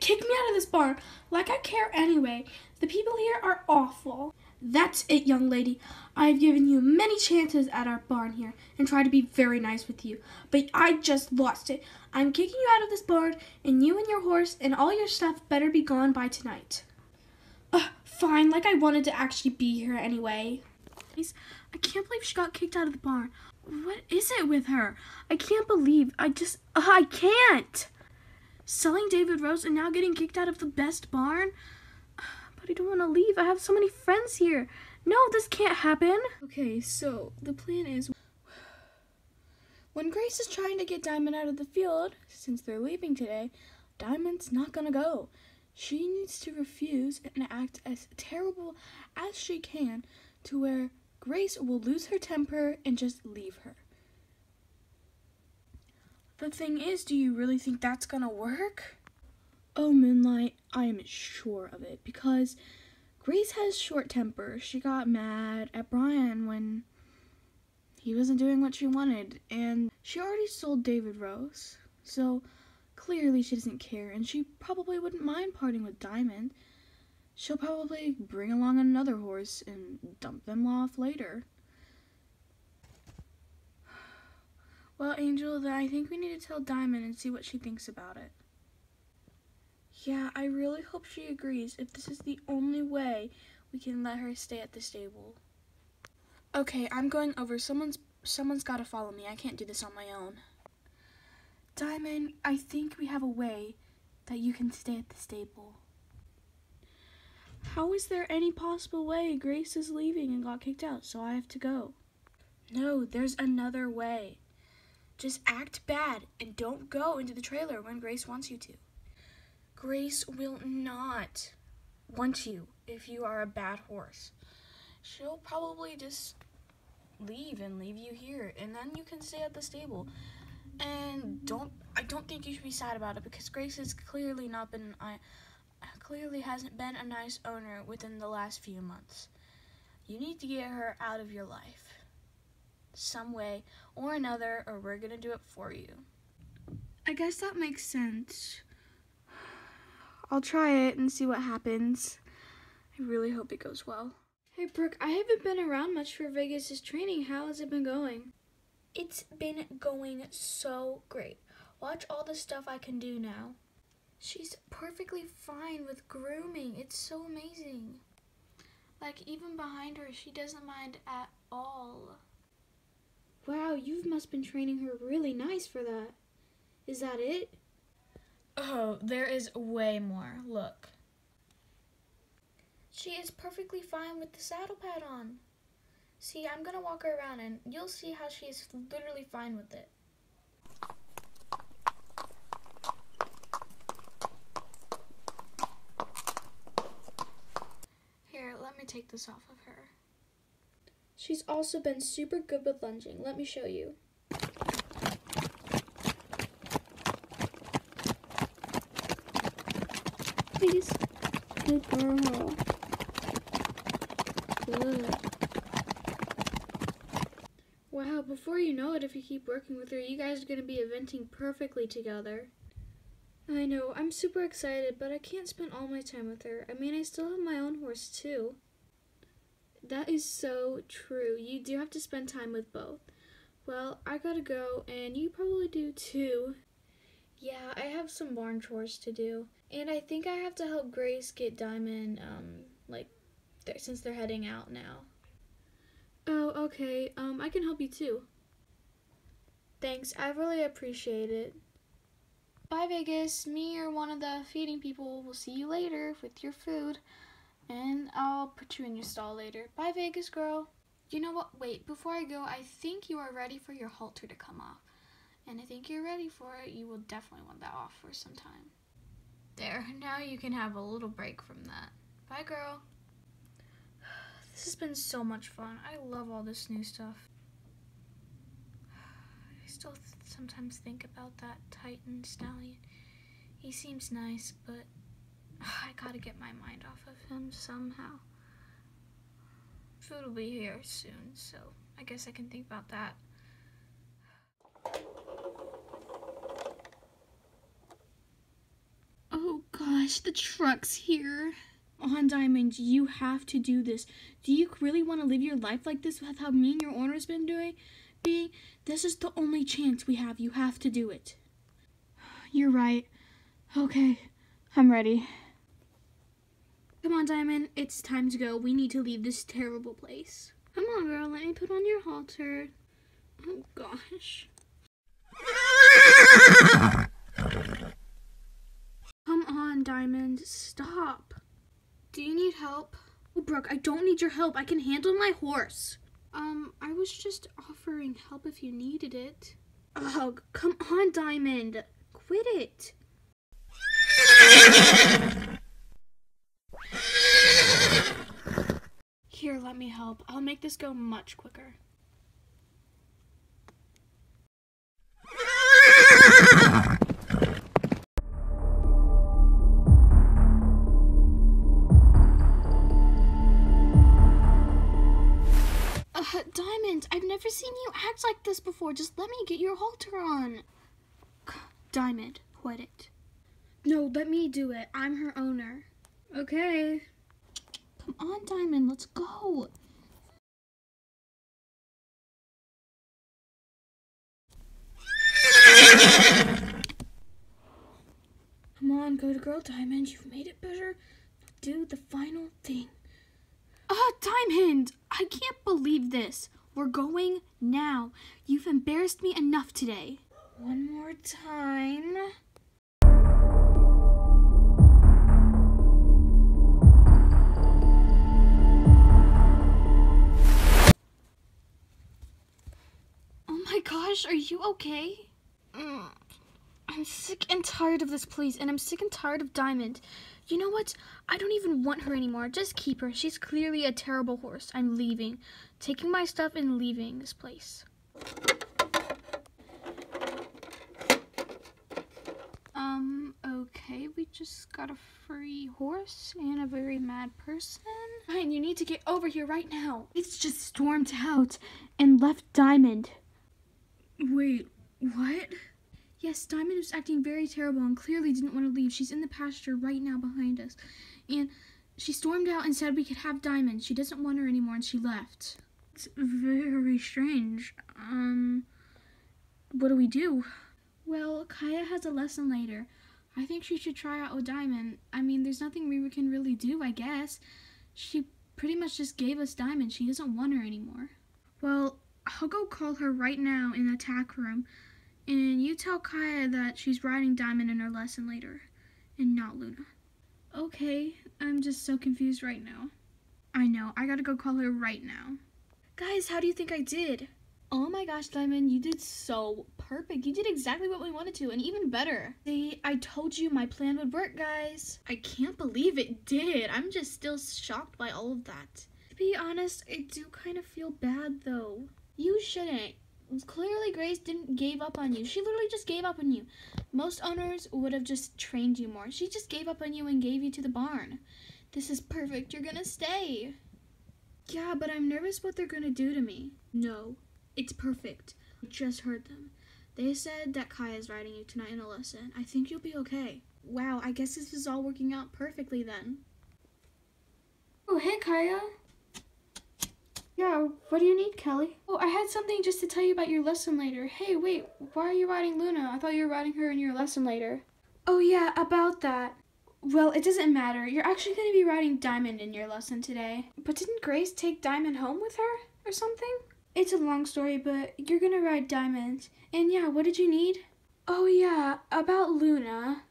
kick me out of this barn. Like I care anyway. The people here are awful. That's it, young lady. I've given you many chances at our barn here and tried to be very nice with you, but I just lost it. I'm kicking you out of this barn, and you and your horse and all your stuff better be gone by tonight. Ugh, fine, like I wanted to actually be here anyway. I can't believe she got kicked out of the barn. What is it with her? I can't believe. I just. I can't! Selling David Rose and now getting kicked out of the best barn? But I don't want to leave. I have so many friends here. No, this can't happen. Okay, so the plan is when Grace is trying to get Diamond out of the field, since they're leaving today, Diamond's not gonna go. She needs to refuse and act as terrible as she can to where Grace will lose her temper and just leave her. The thing is, do you really think that's gonna work? Oh, Moonlight, I am sure of it because Grace has short temper. She got mad at Brian when he wasn't doing what she wanted, and she already sold David Rose. So clearly she doesn't care, and she probably wouldn't mind parting with Diamond. She'll probably bring along another horse and dump them off later. Well, Angel, then I think we need to tell Diamond and see what she thinks about it. Yeah, I really hope she agrees if this is the only way we can let her stay at the stable. Okay, I'm going over. Someone's someone's got to follow me. I can't do this on my own. Diamond, I think we have a way that you can stay at the stable. How is there any possible way? Grace is leaving and got kicked out, so I have to go. No, there's another way. Just act bad and don't go into the trailer when Grace wants you to. Grace will not want you if you are a bad horse. She'll probably just leave and leave you here, and then you can stay at the stable. And don't I don't think you should be sad about it because Grace has clearly not been I clearly hasn't been a nice owner within the last few months. You need to get her out of your life. Some way or another, or we're gonna do it for you. I guess that makes sense. I'll try it and see what happens. I really hope it goes well. Hey, Brooke, I haven't been around much for Vegas's training. How has it been going? It's been going so great. Watch all the stuff I can do now. She's perfectly fine with grooming. It's so amazing. Like, even behind her, she doesn't mind at all. Wow, you must been training her really nice for that. Is that it? Oh, there is way more. Look. She is perfectly fine with the saddle pad on. See, I'm gonna walk her around and you'll see how she is literally fine with it. Here, let me take this off of her. She's also been super good with lunging. Let me show you. Please. Good girl. Good. Wow, before you know it, if you keep working with her, you guys are going to be eventing perfectly together. I know, I'm super excited, but I can't spend all my time with her. I mean, I still have my own horse, too. That is so true. You do have to spend time with both. Well, I gotta go, and you probably do too. Yeah, I have some barn chores to do. And I think I have to help Grace get Diamond, um, like, since they're heading out now. Oh, okay. Um, I can help you too. Thanks, I really appreciate it. Bye, Vegas. Me or one of the feeding people will see you later with your food. And I'll put you in your stall later. Bye, Vegas girl. You know what? Wait, before I go, I think you are ready for your halter to come off. And I think you're ready for it. You will definitely want that off for some time. There, now you can have a little break from that. Bye, girl. This has been so much fun. I love all this new stuff. I still sometimes think about that Titan stallion. He seems nice, but I gotta get my mind off of him somehow. Food will be here soon, so I guess I can think about that. Oh gosh, the truck's here. On Diamond, you have to do this. Do you really want to live your life like this with how mean your owner's been doing? Being, this is the only chance we have. You have to do it. You're right. Okay, I'm ready. On, Diamond. It's time to go. We need to leave this terrible place. Come on, girl. Let me put on your halter. Oh, gosh. Come on, Diamond. Stop. Do you need help? Oh, Brooke, I don't need your help. I can handle my horse. Um, I was just offering help if you needed it. Ugh, come on, Diamond. Quit it. Here, let me help. I'll make this go much quicker. Uh, Diamond, I've never seen you act like this before. Just let me get your halter on. Diamond, quit it. No, let me do it. I'm her owner. Okay. Come on, Diamond, let's go. Come on, go to girl Diamond. You've made it better. Do the final thing. Ah, Diamond! I can't believe this. We're going now. You've embarrassed me enough today. One more time. Are you okay? Mm, I'm sick and tired of this place, and I'm sick and tired of Diamond. You know what? I don't even want her anymore. Just keep her. She's clearly a terrible horse. I'm leaving. Taking my stuff and leaving this place. Um, okay, we just got a free horse and a very mad person. Fine, you need to get over here right now. It's just stormed out and left Diamond. Wait, what? Yes, Diamond was acting very terrible and clearly didn't want to leave. She's in the pasture right now behind us. And she stormed out and said we could have Diamond. She doesn't want her anymore and she left. It's very strange. Um, what do we do? Well, Kaya has a lesson later. I think she should try out with Diamond. I mean, there's nothing we can really do, I guess. She pretty much just gave us Diamond. She doesn't want her anymore. Well, I'll go call her right now in the tack room. And you tell Kaya that she's riding Diamond in her lesson later, and not Luna. Okay, I'm just so confused right now. I know, I gotta go call her right now. Guys, how do you think I did? Oh my gosh, Diamond, you did so perfect. You did exactly what we wanted to, and even better. See, I told you my plan would work, guys. I can't believe it did. I'm just still shocked by all of that. To be honest, I do kind of feel bad, though. You shouldn't clearly Grace didn't gave up on you. She literally just gave up on you. Most owners would have just trained you more. She just gave up on you and gave you to the barn. This is perfect. You're gonna stay. Yeah, but I'm nervous what they're gonna do to me. No, it's perfect. I just heard them. They said that Kaya's riding you tonight in a lesson. I think you'll be okay. Wow, I guess this is all working out perfectly then. Oh, hey, Kaya. Yeah, what do you need, Kelly? Oh, I had something just to tell you about your lesson later. Hey, wait, why are you riding Luna? I thought you were riding her in your lesson later. Oh, yeah, about that. Well, it doesn't matter. You're actually going to be riding Diamond in your lesson today. But didn't Grace take Diamond home with her or something? It's a long story, but you're going to ride Diamond. And yeah, what did you need? Oh, yeah, about Luna.